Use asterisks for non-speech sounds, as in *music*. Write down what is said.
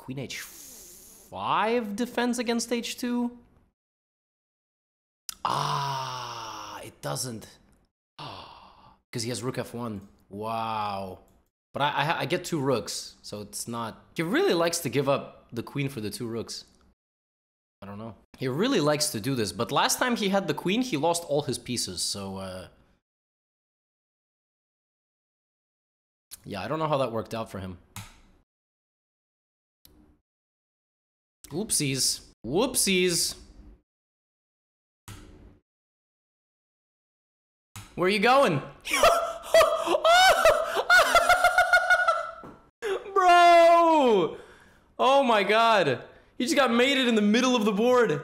queen h5 defense against h2? Ah, it doesn't. *gasps* Because he has rook f1. Wow. But I, I, I get two rooks, so it's not... He really likes to give up the queen for the two rooks. I don't know. He really likes to do this, but last time he had the queen, he lost all his pieces, so... Uh... Yeah, I don't know how that worked out for him. Oopsies. Whoopsies. Where are you going? *laughs* Bro! Oh my god. He just got mated in the middle of the board.